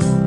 you